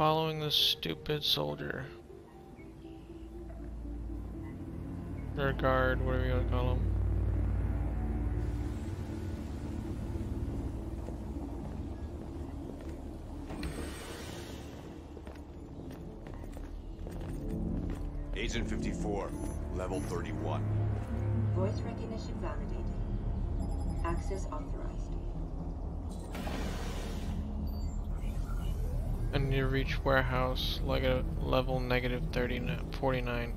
following this stupid soldier. Or guard, whatever you want to call him. Agent 54, level 31. Voice recognition validated. Access authorized. I need to reach warehouse like a level negative 30, 49.